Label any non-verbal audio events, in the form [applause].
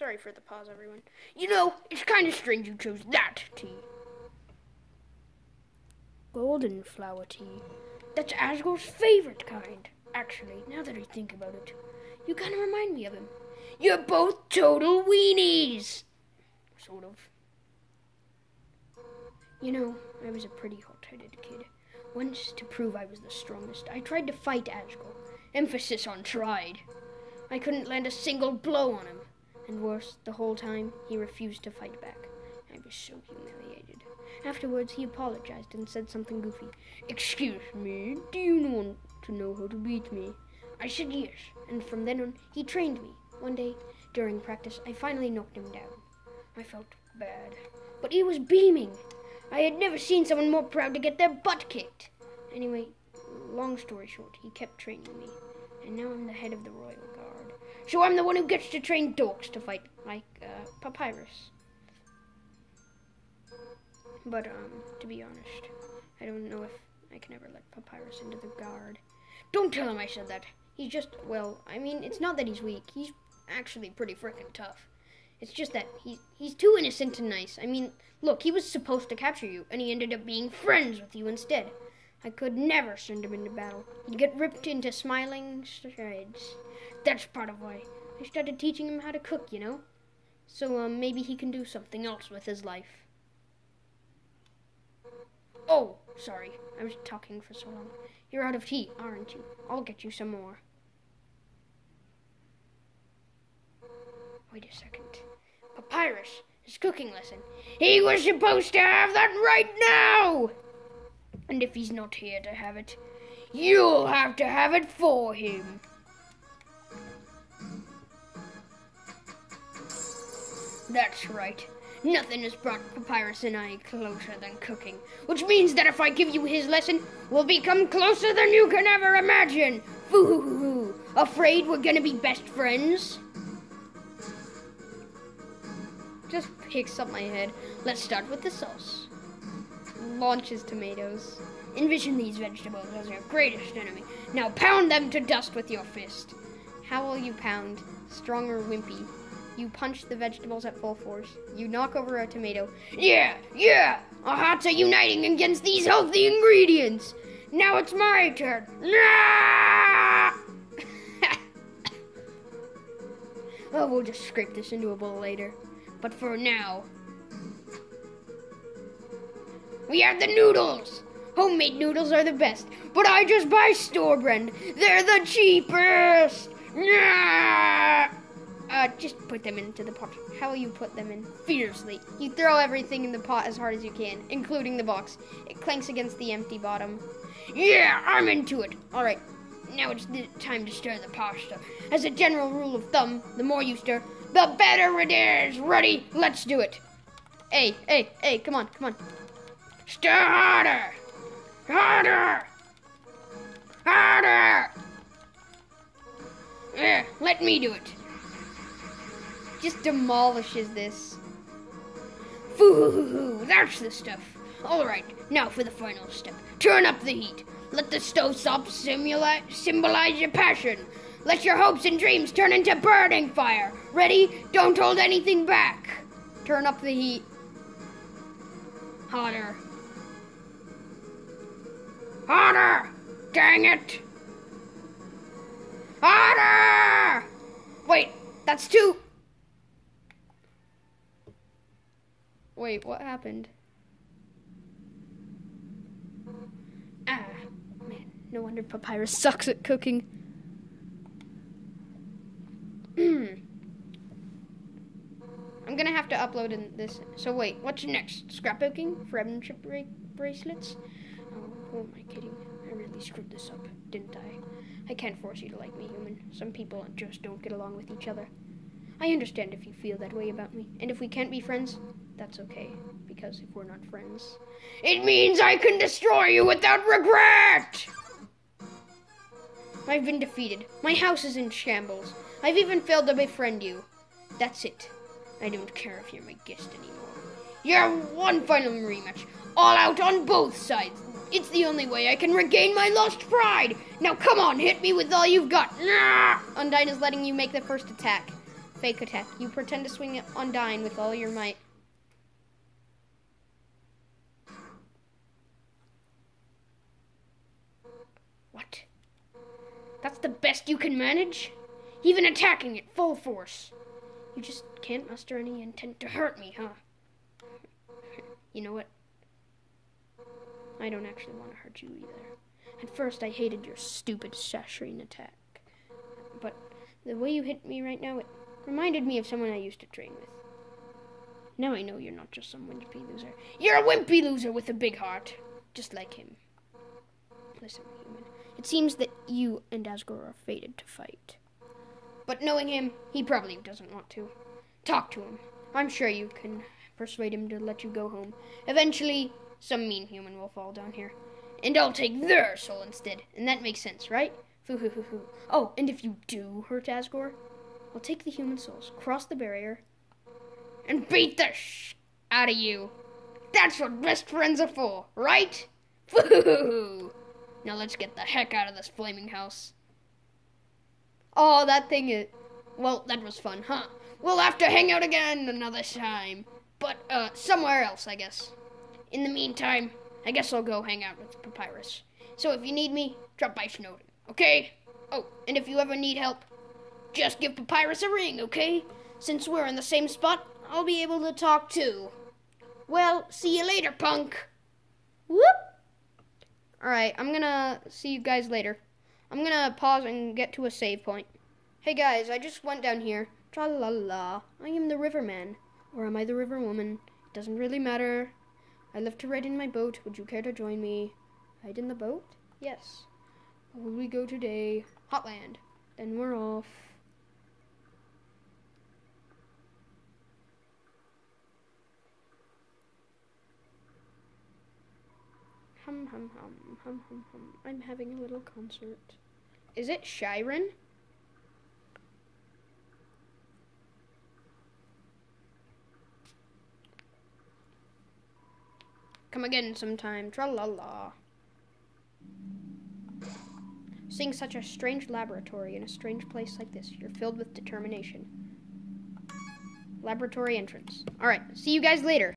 Sorry for the pause, everyone. You know, it's kind of strange you chose that tea. Golden flower tea. That's Asgore's favorite kind. Actually, now that I think about it, you kind of remind me of him. You're both total weenies! Sort of. You know, I was a pretty hot-headed kid. Once, to prove I was the strongest, I tried to fight Asgore. Emphasis on tried. I couldn't land a single blow on him. And worse, the whole time, he refused to fight back. I was so humiliated. Afterwards, he apologized and said something goofy. Excuse me, do you want to know how to beat me? I said yes, and from then on, he trained me. One day, during practice, I finally knocked him down. I felt bad, but he was beaming. I had never seen someone more proud to get their butt kicked. Anyway, long story short, he kept training me, and now I'm the head of the Royal Guard. So I'm the one who gets to train dorks to fight, like uh, Papyrus. But, um, to be honest, I don't know if I can ever let Papyrus into the guard. Don't tell him I said that. He's just, well, I mean, it's not that he's weak. He's actually pretty freaking tough. It's just that he's, he's too innocent and nice. I mean, look, he was supposed to capture you, and he ended up being friends with you instead. I could never send him into battle. He'd get ripped into smiling shreds. That's part of why I started teaching him how to cook, you know? So, um, maybe he can do something else with his life. Oh, sorry. I was talking for so long. You're out of tea, aren't you? I'll get you some more. Wait a second. Papyrus, his cooking lesson. He was supposed to have that right now! And if he's not here to have it, you'll have to have it for him. That's right. Nothing has brought Papyrus and I closer than cooking, which means that if I give you his lesson, we'll become closer than you can ever imagine. Foo hoo hoo hoo. Afraid we're gonna be best friends? Just picks up my head. Let's start with the sauce. Launches tomatoes. Envision these vegetables as your greatest enemy. Now pound them to dust with your fist. How will you pound? Strong or wimpy? You punch the vegetables at full force. You knock over a tomato. Yeah, yeah! Our hearts are uniting against these healthy ingredients! Now it's my turn! [laughs] Oh, we'll just scrape this into a bowl later. But for now, we have the noodles! Homemade noodles are the best, but I just buy store brand. They're the cheapest! Nah! Uh, just put them into the pot. How will you put them in? Fiercely. You throw everything in the pot as hard as you can, including the box. It clanks against the empty bottom. Yeah, I'm into it. All right, now it's time to stir the pasta. As a general rule of thumb, the more you stir, the better it is. Ready? Let's do it. Hey, hey, hey, come on, come on. Stir harder. Harder. Harder. Yeah, let me do it just demolishes this. Foo, that's the stuff. Alright, now for the final step. Turn up the heat. Let the stove top symbolize your passion. Let your hopes and dreams turn into burning fire. Ready? Don't hold anything back. Turn up the heat. Hotter. Hotter! Dang it! Hotter! Wait, that's two. Wait, what happened? Ah, man, no wonder Papyrus sucks at cooking. I'm gonna have to upload in this. So wait, what's next? Scrapbooking? Friendship bra bracelets? Oh, who am I kidding? I really screwed this up, didn't I? I can't force you to like me, human. Some people just don't get along with each other. I understand if you feel that way about me, and if we can't be friends, that's okay, because if we're not friends, it means I can destroy you without regret! I've been defeated. My house is in shambles. I've even failed to befriend you. That's it. I don't care if you're my guest anymore. You're one final rematch, all out on both sides. It's the only way I can regain my lost pride. Now come on, hit me with all you've got. Nah! Undyne is letting you make the first attack. Fake attack. You pretend to swing Dyne with all your might. What? That's the best you can manage? Even attacking it full force. You just can't muster any intent to hurt me, huh? You know what? I don't actually want to hurt you either. At first, I hated your stupid Sasharine attack. But the way you hit me right now, it reminded me of someone I used to train with. Now I know you're not just some wimpy loser. You're a wimpy loser with a big heart. Just like him. Listen, human. It seems that you and Asgore are fated to fight. But knowing him, he probably doesn't want to. Talk to him. I'm sure you can persuade him to let you go home. Eventually, some mean human will fall down here. And I'll take their soul instead. And that makes sense, right? Oh, and if you do hurt Asgore, I'll take the human souls, cross the barrier, and beat the sh out of you. That's what best friends are for, right? Now let's get the heck out of this flaming house. Oh, that thing is. Well, that was fun, huh? We'll have to hang out again another time. But, uh, somewhere else, I guess. In the meantime, I guess I'll go hang out with Papyrus. So if you need me, drop by Snowdin, okay? Oh, and if you ever need help, just give Papyrus a ring, okay? Since we're in the same spot, I'll be able to talk too. Well, see you later, punk. Whoop! Alright, I'm gonna see you guys later. I'm gonna pause and get to a save point. Hey guys, I just went down here. Tra la la. I am the riverman. Or am I the river woman? It doesn't really matter. I love to ride in my boat. Would you care to join me? Ride in the boat? Yes. Where will we go today? Hotland. Then we're off. Hum hum hum hum hum hum. I'm having a little concert. Is it Shyren? Come again sometime. Tra la la. Seeing such a strange laboratory in a strange place like this, you're filled with determination. Laboratory entrance. Alright, see you guys later.